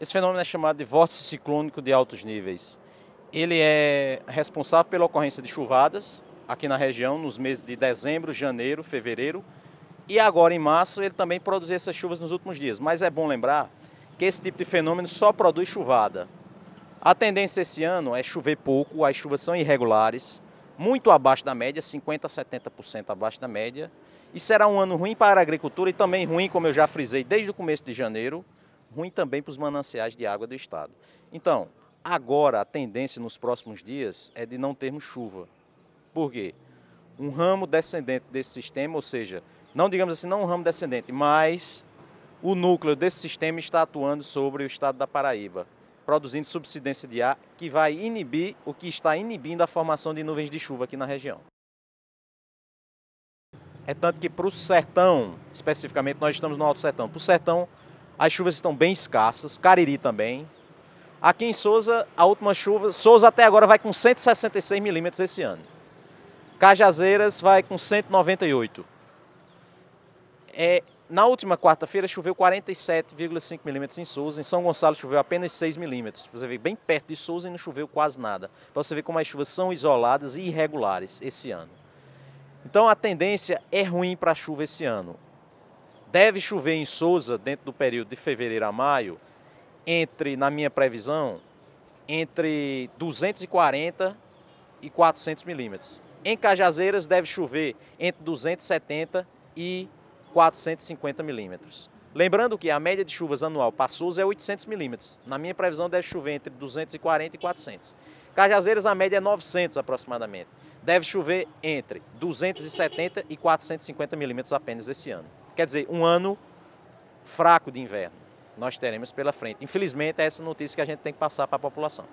Esse fenômeno é chamado de vórtice ciclônico de altos níveis. Ele é responsável pela ocorrência de chuvadas aqui na região nos meses de dezembro, janeiro, fevereiro e agora em março ele também produziu essas chuvas nos últimos dias. Mas é bom lembrar que esse tipo de fenômeno só produz chuvada. A tendência esse ano é chover pouco, as chuvas são irregulares, muito abaixo da média, 50% a 70% abaixo da média. E será um ano ruim para a agricultura e também ruim, como eu já frisei desde o começo de janeiro, ruim também para os mananciais de água do estado. Então, agora a tendência nos próximos dias é de não termos chuva. Por quê? Um ramo descendente desse sistema, ou seja, não digamos assim, não um ramo descendente, mas o núcleo desse sistema está atuando sobre o estado da Paraíba, produzindo subsidência de ar que vai inibir o que está inibindo a formação de nuvens de chuva aqui na região. É tanto que para o sertão, especificamente, nós estamos no Alto Sertão. Para o sertão, as chuvas estão bem escassas, Cariri também. Aqui em Souza, a última chuva, Souza até agora vai com 166 milímetros esse ano. Cajazeiras vai com 198. É, na última quarta-feira choveu 47,5 milímetros em Souza, em São Gonçalo choveu apenas 6 milímetros. Você vê bem perto de Souza e não choveu quase nada. Para você ver como as chuvas são isoladas e irregulares esse ano. Então a tendência é ruim para a chuva esse ano. Deve chover em Souza, dentro do período de fevereiro a maio, entre, na minha previsão, entre 240 e 400 milímetros. Em Cajazeiras deve chover entre 270 e 450 milímetros. Lembrando que a média de chuvas anual para Souza é 800 milímetros. Na minha previsão deve chover entre 240 e 400. Cajazeiras a média é 900 aproximadamente. Deve chover entre 270 e 450 milímetros apenas esse ano. Quer dizer, um ano fraco de inverno nós teremos pela frente. Infelizmente, é essa notícia que a gente tem que passar para a população.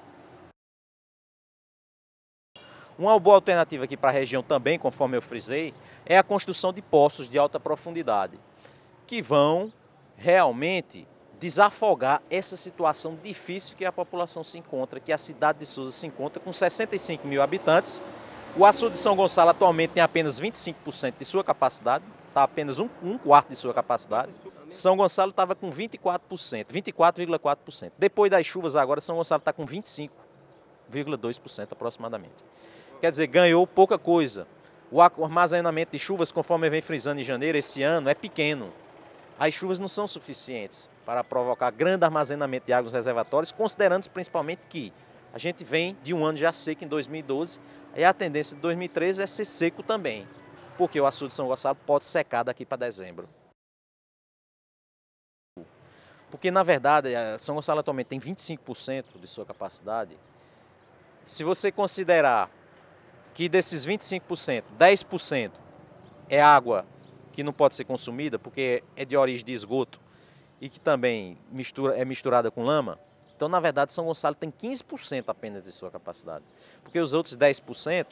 Uma boa alternativa aqui para a região também, conforme eu frisei, é a construção de poços de alta profundidade, que vão realmente desafogar essa situação difícil que a população se encontra, que a cidade de Souza se encontra com 65 mil habitantes. O açude de São Gonçalo atualmente tem apenas 25% de sua capacidade, está apenas um, um quarto de sua capacidade. São Gonçalo estava com 24%, 24,4%. Depois das chuvas agora, São Gonçalo está com 25,2% aproximadamente. Quer dizer, ganhou pouca coisa. O armazenamento de chuvas, conforme vem frisando em janeiro, esse ano, é pequeno. As chuvas não são suficientes para provocar grande armazenamento de água nos reservatórios, considerando principalmente que a gente vem de um ano já seco em 2012 e a tendência de 2013 é ser seco também porque o açude de São Gonçalo pode secar daqui para dezembro. Porque, na verdade, São Gonçalo atualmente tem 25% de sua capacidade. Se você considerar que desses 25%, 10% é água que não pode ser consumida, porque é de origem de esgoto e que também mistura, é misturada com lama, então, na verdade, São Gonçalo tem 15% apenas de sua capacidade. Porque os outros 10%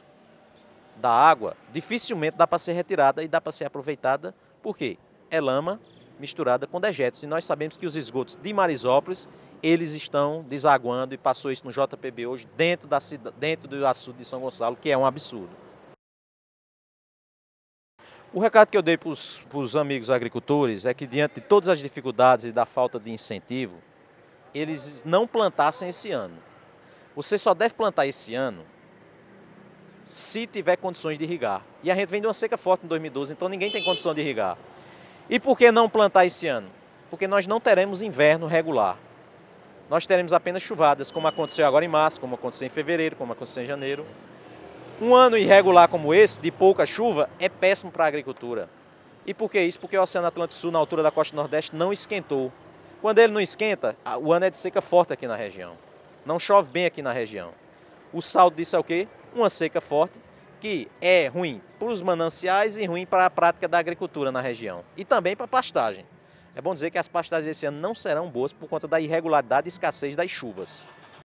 da água dificilmente dá para ser retirada e dá para ser aproveitada, porque é lama misturada com dejetos. E nós sabemos que os esgotos de Marisópolis, eles estão desaguando, e passou isso no JPB hoje, dentro, da, dentro do açude de São Gonçalo, que é um absurdo. O recado que eu dei para os amigos agricultores é que, diante de todas as dificuldades e da falta de incentivo, eles não plantassem esse ano. Você só deve plantar esse ano se tiver condições de irrigar. E a gente vem de uma seca forte em 2012, então ninguém tem condição de irrigar. E por que não plantar esse ano? Porque nós não teremos inverno regular. Nós teremos apenas chuvadas, como aconteceu agora em março, como aconteceu em fevereiro, como aconteceu em janeiro. Um ano irregular como esse, de pouca chuva, é péssimo para a agricultura. E por que isso? Porque o Oceano Atlântico Sul, na altura da costa nordeste, não esquentou. Quando ele não esquenta, o ano é de seca forte aqui na região. Não chove bem aqui na região. O saldo disso é o quê? Uma seca forte que é ruim para os mananciais e ruim para a prática da agricultura na região e também para a pastagem. É bom dizer que as pastagens esse ano não serão boas por conta da irregularidade e escassez das chuvas.